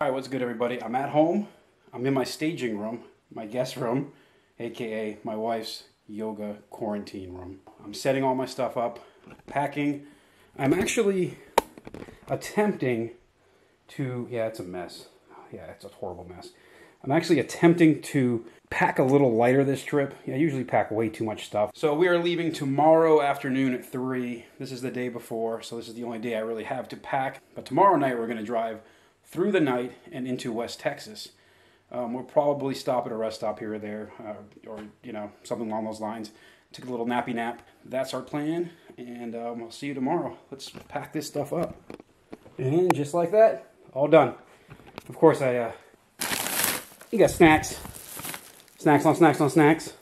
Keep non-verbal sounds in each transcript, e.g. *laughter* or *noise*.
All right, what's good, everybody? I'm at home. I'm in my staging room, my guest room, aka my wife's yoga quarantine room. I'm setting all my stuff up, packing. I'm actually attempting to, yeah, it's a mess. Yeah, it's a horrible mess. I'm actually attempting to pack a little lighter this trip. I usually pack way too much stuff. So we are leaving tomorrow afternoon at 3. This is the day before, so this is the only day I really have to pack. But tomorrow night we're going to drive through the night and into West Texas. Um, we'll probably stop at a rest stop here or there, uh, or you know something along those lines. Take a little nappy nap. That's our plan, and um, I'll see you tomorrow. Let's pack this stuff up. And just like that, all done. Of course, I uh, you got snacks, snacks on snacks on snacks.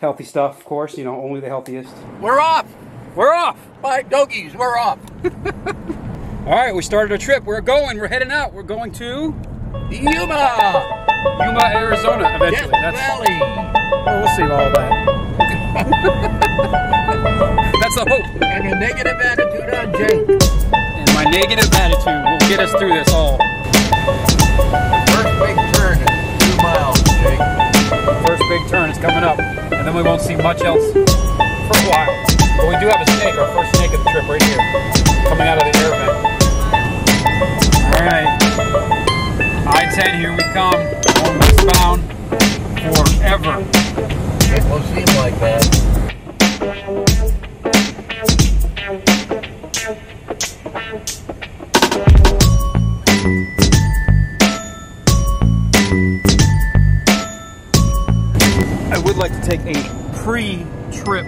Healthy stuff, of course. You know, only the healthiest. We're off! We're off. Bye, doggies, we're off. *laughs* All right, we started our trip. We're going. We're heading out. We're going to Yuma! Yuma, Arizona. Eventually, Death Valley! Oh, we'll see all that. *laughs* That's the hope. And a negative attitude on Jake. And my negative attitude will get us through this all. First big turn is two miles, Jake. First big turn is coming up, and then we won't see much else for a while. But we do have a snake, our first snake of the trip right here, forever. It will seem like that. I would like to take a pre-trip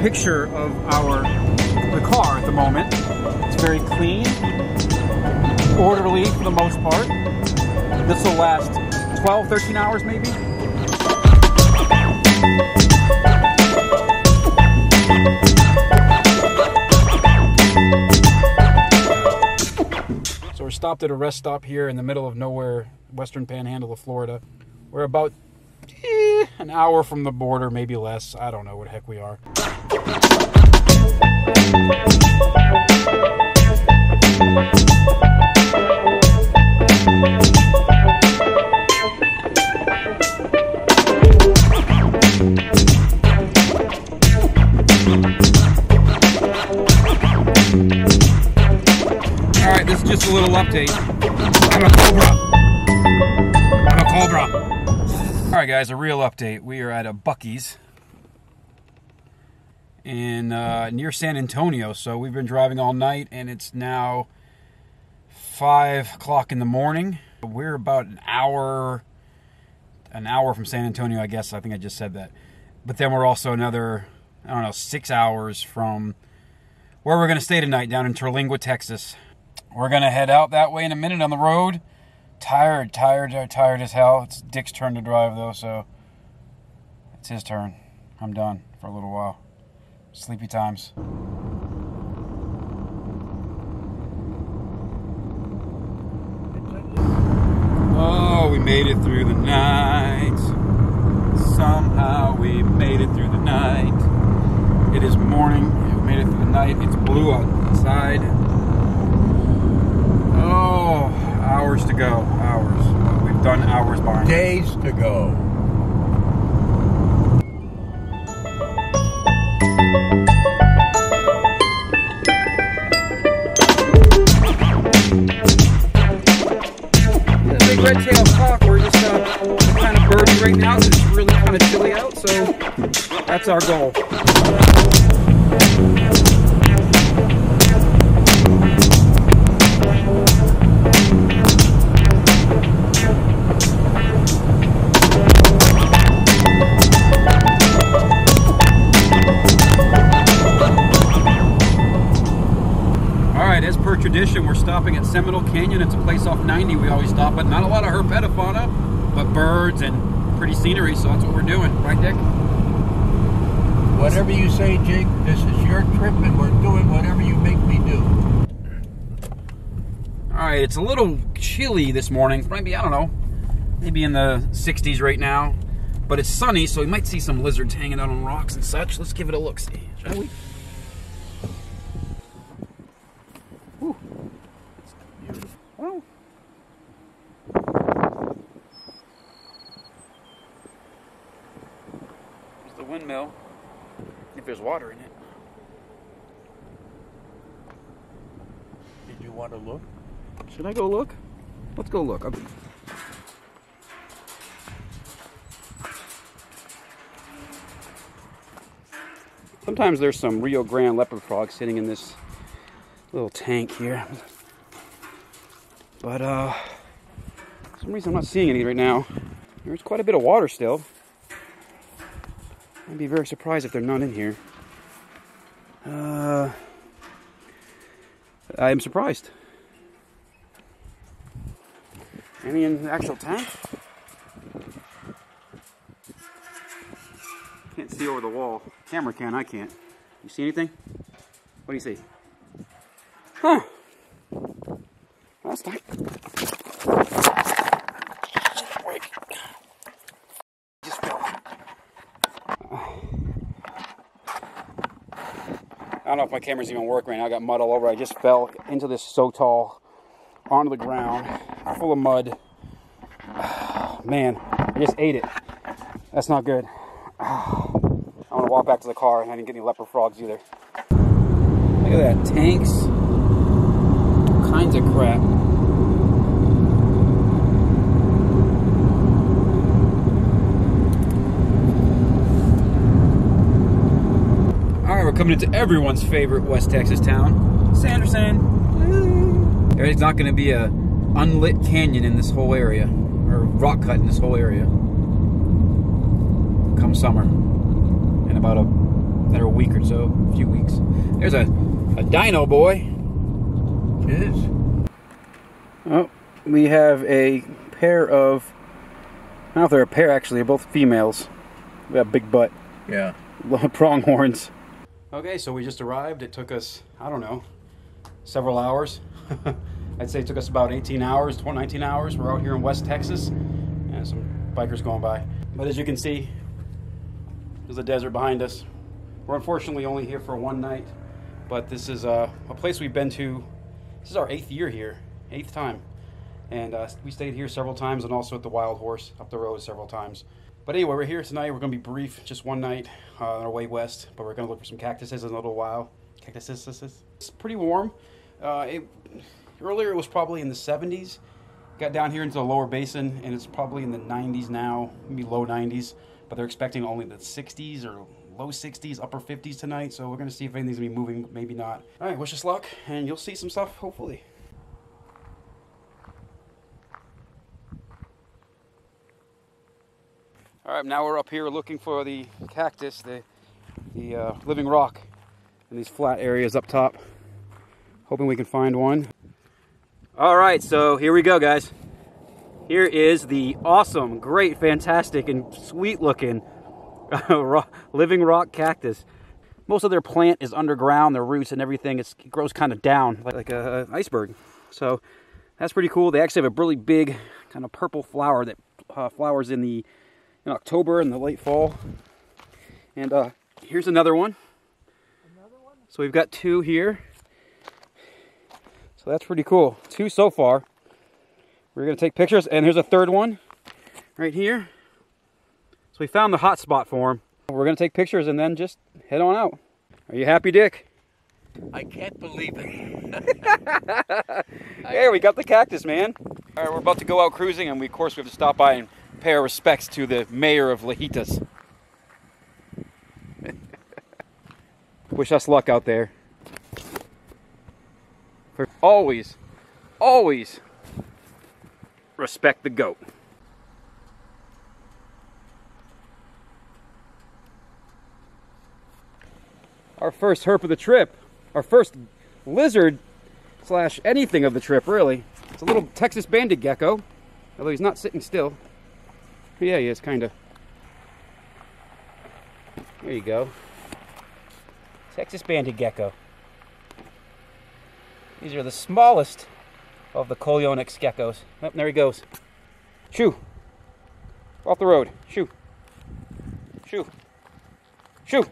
picture of our the car at the moment. It's very clean, orderly for the most part. This will last 12, 13 hours maybe. Stopped at a rest stop here in the middle of nowhere, western panhandle of Florida. We're about eh, an hour from the border, maybe less. I don't know what heck we are. Just a little update. I'm a cobra. I'm a cobra. All right, guys, a real update. We are at a Buc-ee's in uh, near San Antonio. So we've been driving all night, and it's now five o'clock in the morning. We're about an hour, an hour from San Antonio, I guess. I think I just said that. But then we're also another, I don't know, six hours from where we're going to stay tonight, down in Terlingua, Texas. We're going to head out that way in a minute on the road. Tired, tired, tired, tired as hell. It's Dick's turn to drive, though, so it's his turn. I'm done for a little while. Sleepy times. Oh, we made it through the night. Somehow we made it through the night. It is morning. We made it through the night. It's blue outside. Oh, hours to go. Hours. We've done hours behind. Days to go. Big red-tailed hawk, we're just uh, kind of birdie right now 'cause it's really kind of chilly out, so that's our goal. As we're stopping at Seminole Canyon. It's a place off 90 we always stop at. Not a lot of herpetofauna, but birds and pretty scenery, so that's what we're doing. Right, Dick? Whatever you say, Jake, this is your trip and we're doing whatever you make me do. All right, it's a little chilly this morning. Maybe, I don't know, maybe in the 60s right now. But it's sunny, so we might see some lizards hanging out on rocks and such. Let's give it a look see, shall we? Windmill. If there's water in it. Did you want to look? Should I go look? Let's go look. Okay. Sometimes there's some Rio Grande leopard frog sitting in this little tank here. But uh for some reason I'm not seeing any right now. There's quite a bit of water still. I'd be very surprised if they're not in here. Uh I am surprised. Any in the actual tank? Can't see over the wall. Camera can, I can't. You see anything? What do you see? Huh. That's not. Wait. Just fell. I don't know if my camera's even working right now. I got mud all over. I just fell into this so tall onto the ground, full of mud. *sighs* Man, I just ate it. That's not good. I want to walk back to the car, and I didn't get any leopard frogs either. Look at that, tanks, all kinds of crap. All right, we're coming into everyone's favorite West Texas town, Sanderson. There's not going to be a unlit canyon in this whole area, or rock cut in this whole area. Come summer, in about a another week or so, a few weeks. There's a a dino boy. It is. Oh, we have a pair of. I don't know if they're a pair actually. They're both females. We have big butt, Yeah. *laughs* pronghorns. Okay, so we just arrived. It took us, I don't know, several hours. *laughs* I'd say it took us about 18 hours, 20, 19 hours. We're out here in West Texas, and some bikers going by. But as you can see, there's a desert behind us. We're unfortunately only here for one night, but this is uh, a place we've been to. This is our eighth year here, eighth time, and uh, we stayed here several times, and also at the Wild Horse up the road several times. But anyway, we're here tonight. We're going to be brief, just one night uh, on our way west. But we're going to look for some cactuses in a little while. Cactuses. It's pretty warm. Uh, it, earlier it was probably in the 70s. Got down here into the lower basin, and it's probably in the 90s now, maybe low 90s. But they're expecting only the 60s or low 60s, upper 50s tonight. So we're going to see if anything's going to be moving, maybe not. All right, wish us luck, and you'll see some stuff, hopefully. Right, now we're up here looking for the cactus, the the uh, living rock, in these flat areas up top. Hoping we can find one. All right, so here we go, guys. Here is the awesome, great, fantastic, and sweet-looking *laughs* living rock cactus. Most of their plant is underground, their roots and everything. It's, it grows kind of down, like, like a, a iceberg. So that's pretty cool. They actually have a really big, kind of purple flower that uh, flowers in the in October in the late fall. And uh, here's another one. So we've got two here. So that's pretty cool. Two so far. We're gonna take pictures, and here's a third one right here. So we found the hot spot for him. We're gonna take pictures and then just head on out. Are you happy, Dick? I can't believe it. *laughs* hey, we got the cactus, man. All right, we're about to go out cruising, and we, of course, we have to stop by and pay our respects to the mayor of Lajitas. *laughs* Wish us luck out there. For always, always respect the goat. Our first herp of the trip, our first lizard slash anything of the trip, really. It's a little Texas banded gecko, although he's not sitting still. Yeah, he is, kind of. There you go. Texas banded gecko. These are the smallest of the Coleonyx geckos. Oh, there he goes. Shoo! Off the road. Shoo! Shoo! Shoo!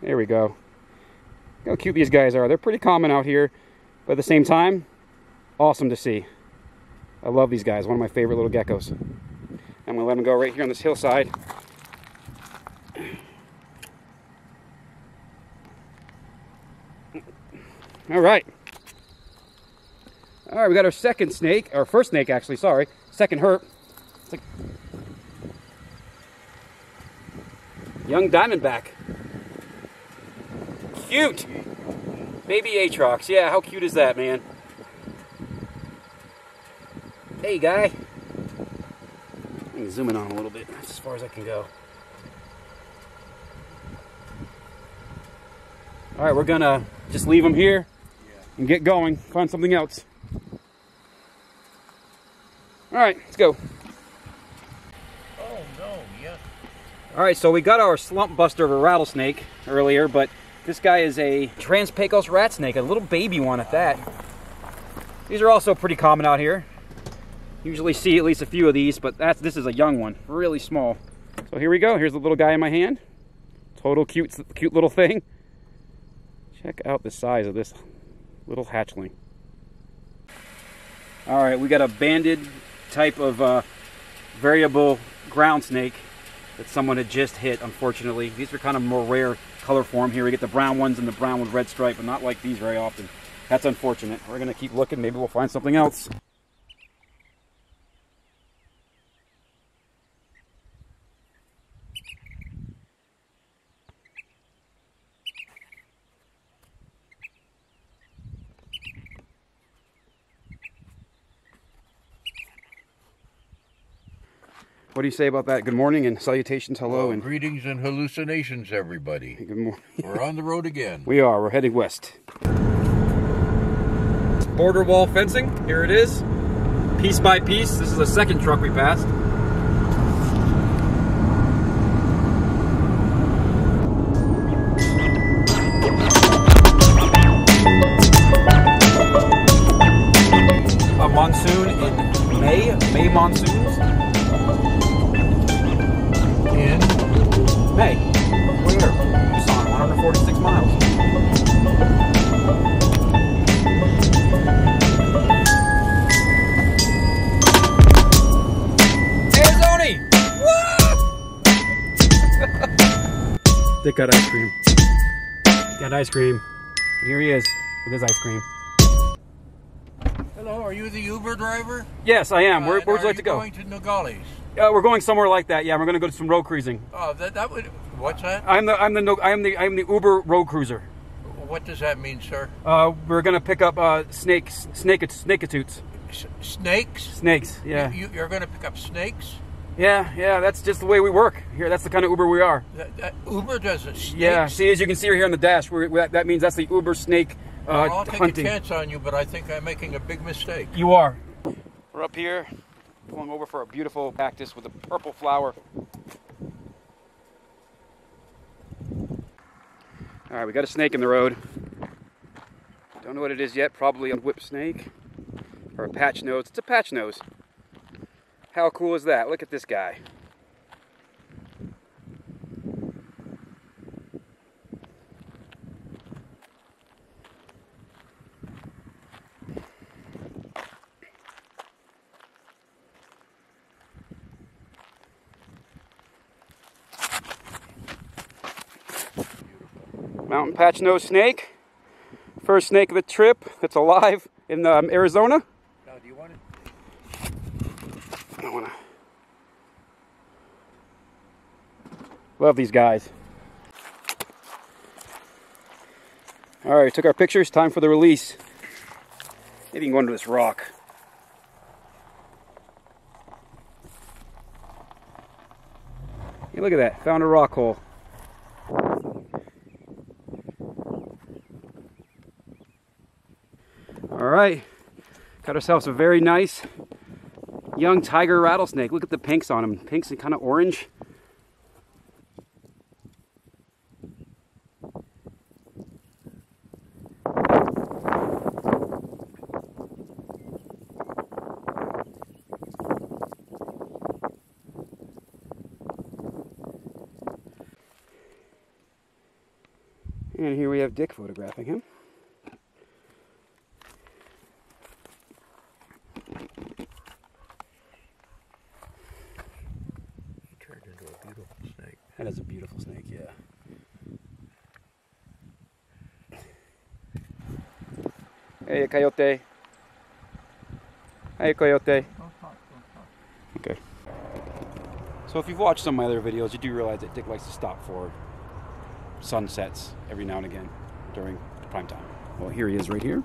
There we go. Look how cute these guys are. They're pretty common out here, but at the same time, awesome to see. I love these guys, one of my favorite little geckos. I'm gonna let them go right here on this hillside. All right. All right, we got our second snake, our first snake actually, sorry, second herp. It's like young diamondback. Cute. Baby Atrox, yeah, how cute is that, man? Hey, guy. I can zoom in on a little bit. That's as far as I can go. All right, we're gonna just leave him here and get going. Find something else. All right, let's go. Oh, no, yeah. All right, so we got our slump buster of a rattlesnake earlier, but this guy is a Trans-Pecos rat snake, a little baby one at that. These are also pretty common out here. Usually see at least a few of these, but that's this is a young one, really small. So here we go. Here's the little guy in my hand. Total cute, cute little thing. Check out the size of this little hatchling. All right, we got a banded type of uh, variable ground snake that someone had just hit, unfortunately. These are kind of more rare color form here. We get the brown ones and the brown with red stripe, but not like these very often. That's unfortunate. We're gonna keep looking. Maybe we'll find something else. What do you say about that? Good morning and salutations, hello, and Greetings and hallucinations, everybody. *laughs* good morning. We're on the road again. We are. We're heading west. Border wall fencing. Here it is. Piece by piece. This is the second truck we passed. A monsoon in May. May monsoons. In May. where? Tucson, 146 miles. Hey, Zoni! Dick got ice cream. Got ice cream. Here he is with his ice cream. Hello, are you the Uber driver? Yes, I am. Where, where would you like to go? Going to Nogales. Uh, we're going somewhere like that. Yeah, we're going to go to some road cruising. Oh, that that would. What's that? I'm the I'm the no, I'm the I'm the Uber road cruiser. What does that mean, sir? Uh, we're going to pick up uh, snakes, snake, snakatoots, S- snakes? snakes. Yeah. You, you're going to pick up snakes? Yeah, yeah, that's just the way we work here. That's the kind of Uber we are. That, that Uber does it. Snakes? Yeah, see, as you can see here on the dash, we're, that, that means that's the Uber snake uh, Well, I'll take hunting. a chance on you, but I think I'm making a big mistake. You are. We're up here, pulling over for a beautiful cactus with a purple flower. All right, we got a snake in the road. Don't know what it is yet. Probably a whip snake or a patch nose. It's a patch nose. How cool is that? Look at this guy. Mountain patch nose snake. First snake of the trip that's alive in um, Arizona. Now, do you want it? I wanna. Love these guys. All right, took our pictures. Time for the release. Maybe you can go under this rock. Hey, look at that. Found a rock hole. Right. Got ourselves a very nice young tiger rattlesnake. Look at the pinks on him. Pinks and kind of orange. And here we have Dick photographing him. Turned into a beautiful snake. That is a beautiful snake, yeah. Hey, coyote. Hey, coyote. Okay. So if you've watched some of my other videos, you do realize that Dick likes to stop for sunsets every now and again during prime time. Well, here he is right here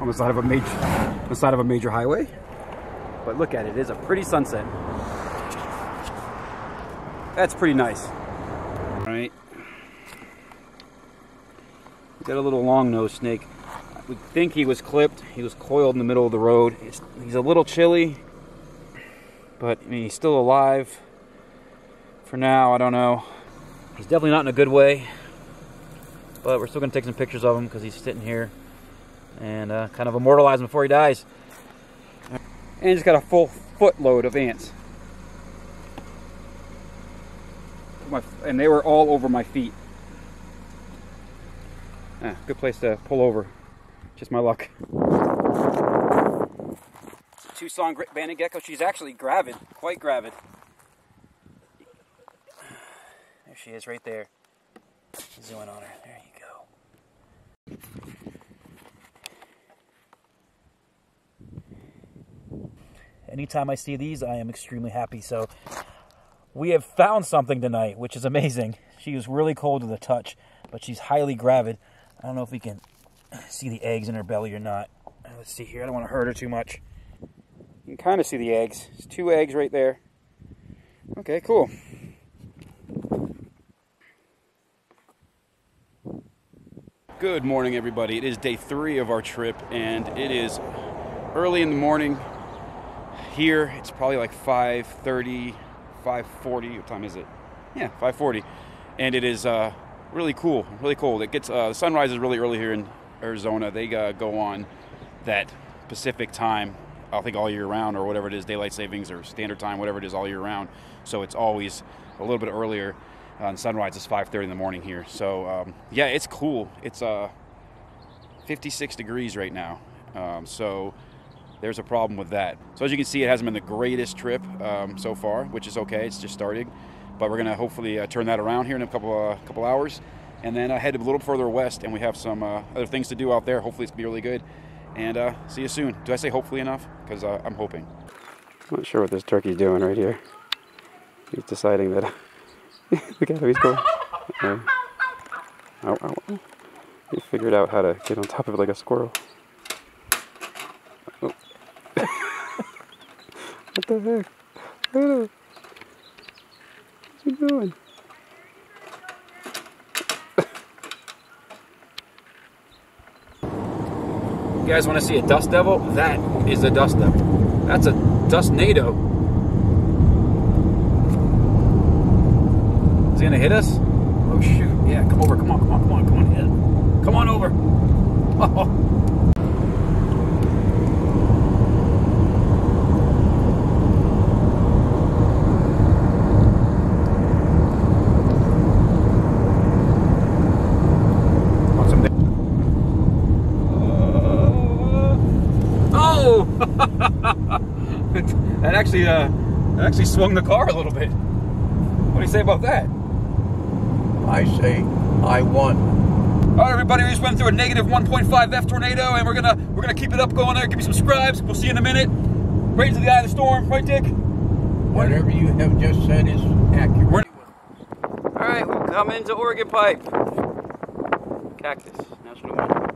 on the side of a major, the side of a major highway. But look at it, it is a pretty sunset. That's pretty nice. All right. We got a little long-nosed snake. We think he was clipped. He was coiled in the middle of the road. He's, he's a little chilly, but I mean, he's still alive. For now, I don't know. He's definitely not in a good way, but we're still gonna take some pictures of him because he's sitting here and uh, kind of immortalize him before he dies. And he's got a full footload of ants. My, and they were all over my feet. Ah, good place to pull over. Just my luck. Tucson Banded Gecko. She's actually gravid, quite gravid. There she is, right there. Zooming on her. There you go. Anytime I see these, I am extremely happy. So we have found something tonight, which is amazing. She was really cold to the touch, but she's highly gravid. I don't know if we can see the eggs in her belly or not. Let's see here. I don't want to hurt her too much. You can kind of see the eggs. There's two eggs right there. Okay, cool. Good morning, everybody. It is day three of our trip, and it is early in the morning. Here, it's probably like 5.30, 5.40. What time is it? Yeah, 5.40. And it is uh, really cool, really cold. It gets uh, the sunrise is really early here in Arizona. They uh, go on that Pacific time, I think all year round, or whatever it is, daylight savings or standard time, whatever it is, all year round. So it's always a little bit earlier. And sunrise is 5:30 in the morning here. So um, yeah, it's cool. It's uh, 56 degrees right now. Um, so there's a problem with that. So as you can see, it hasn't been the greatest trip um, so far, which is okay. It's just starting, but we're gonna hopefully uh, turn that around here in a couple uh, couple hours, and then uh, head a little further west, and we have some uh, other things to do out there. Hopefully, it's gonna be really good. And uh, see you soon. Do I say hopefully enough? Because uh, I'm hoping. I'm not sure what this turkey's doing right here. He's deciding that. *laughs* Look at how he's going. Uh, ow, ow. He figured out how to get on top of it like a squirrel. Oh. *laughs* what the heck? Look at him. What's he doing? You guys want to see a dust devil? That is a dust devil. That's a dust nado. Is he gonna hit us? Oh shoot! Yeah, come over! Come on! Come on! Come on! Come on! Hit. Come on over! *laughs* Oh. Want some? *laughs* That actually, uh, that actually swung the car a little bit. What do you say about that? I say I won. All right, everybody, we just went through a negative 1.5 F tornado, and we're gonna we're gonna keep it up going there. Give me some scribes. We'll see you in a minute. Right into the eye of the storm, right, Dick? Whatever you have just said is accurate. All right, we'll come into Organ Pipe. Cactus National Monument.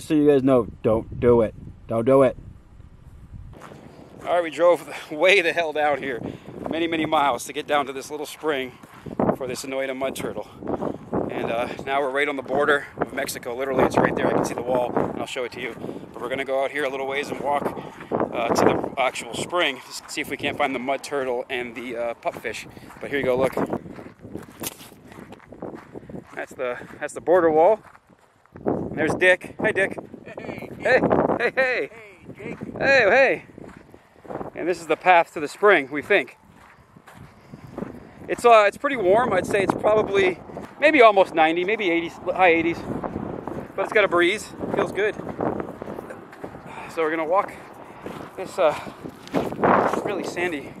Just so you guys know, don't do it. Don't do it. All right, we drove *laughs* way the hell down here, many, many miles to get down to this little spring for this Sonoyta mud turtle. And uh, now we're right on the border of Mexico. Literally, it's right there. I can see the wall, and I'll show it to you. But we're gonna go out here a little ways and walk uh, to the actual spring to see if we can't find the mud turtle and the uh, pupfish. But here you go. Look, that's the that's the border wall. There's Dick. Hey, Dick. Hey, Hey, hey, hey. hey, Jake. Hey, hey. And this is the path to the spring, we think. It's uh, it's pretty warm. I'd say it's probably maybe almost 90, maybe 80s, high 80s. But it's got a breeze. Feels good. so we're gonna walk this uh, really sandy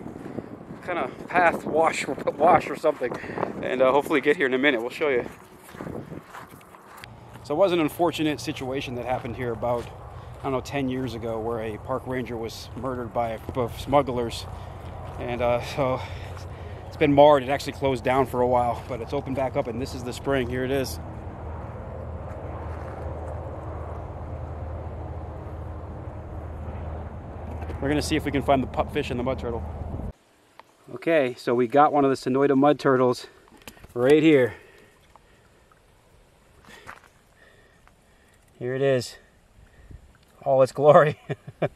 kind of path, wash, wash or something, and uh, hopefully get here in a minute. We'll show you. So it was an unfortunate situation that happened here about, I don't know, 10 years ago where a park ranger was murdered by a group of smugglers. And uh, so it's been marred. It actually closed down for a while, but it's opened back up and this is the spring. Here it is. We're gonna see if we can find the pupfish and the mud turtle. Okay, so we got one of the Sonoyta mud turtles right here. Here it is. All its glory. *laughs*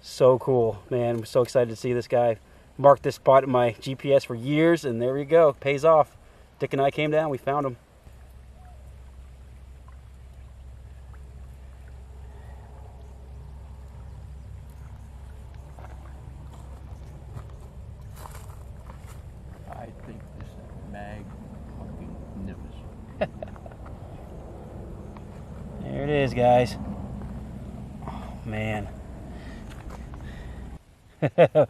so cool, man. I'm so excited to see this guy. Marked this spot in my GPS for years, and there we go. Pays off. Dick and I came down, we found him. I think this is mag fucking nibus. There it is, guys. Oh, man. *laughs*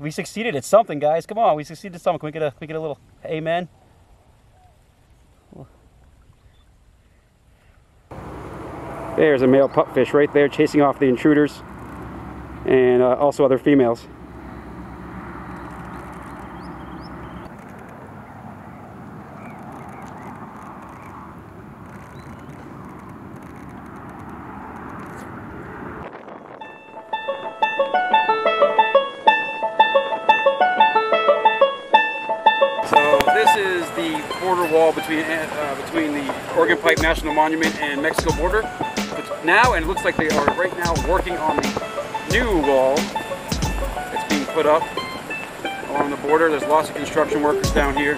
we, succeeded at something, guys. Come on, we succeeded at something. Can we get a, we get a little amen? There's a male pupfish right there chasing off the intruders and uh, also other females. Monument and Mexico border. But now, and it looks like they are right now working on the new wall that's being put up along the border. There's lots of construction workers down here.